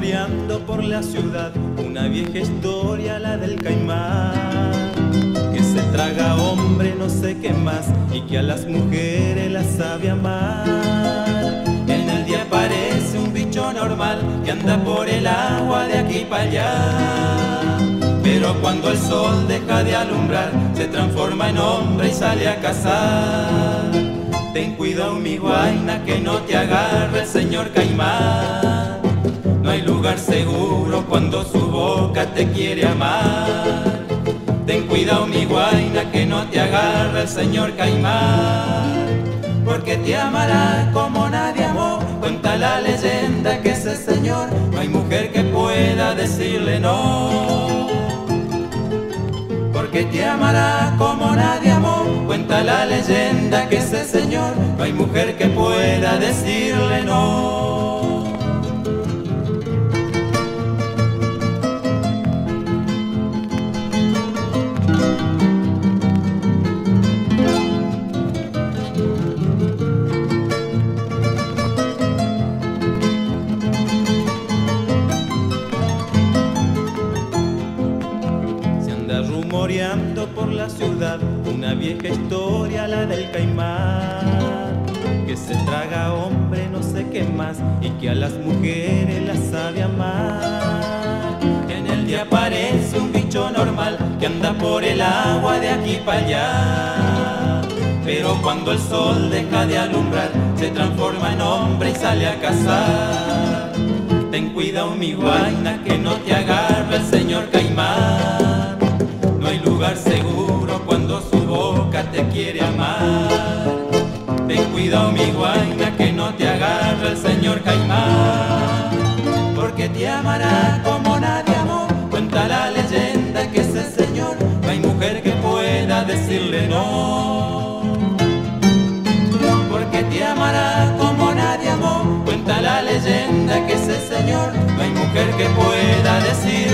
la ciudad una vieja historia, la del caimán, que se traga hombre no sé qué más y que a las mujeres las sabe amar. En el día parece un bicho normal que anda por el agua de aquí para allá. Pero cuando el sol deja de alumbrar, se transforma en hombre y sale a cazar. Ten cuidado mi guaina que no te agarre el señor caimán. No hay lugar seguro cuando su boca te quiere amar. Ten cuidado mi guaina que no te agarre el señor caimán. Porque te amará como nadie amó. Cuenta la leyenda que ese señor no hay mujer que pueda decirle no. Porque te amará como nadie amó. Cuenta la leyenda que ese señor no hay mujer que pueda decirle no. Anda rumoreando por la ciudad una vieja historia, la del caimán, que se traga hombre no sé qué más y que a las mujeres las sabe amar. En el día parece un bicho normal que anda por el agua de aquí para allá. Pero cuando el sol deja de alumbrar, se transforma en hombre y sale a cazar. Ten cuidado mi guaina que no te agarre el señor caimán. Boca te quiere amar. Ten cuidado mi guaina que no te agarre el señor caimán. Porque te amará como nadie amó. Cuenta la leyenda que ese señor no hay mujer que pueda decirle no. Porque te amará como nadie amó. Cuenta la leyenda que ese señor no hay mujer que pueda decirle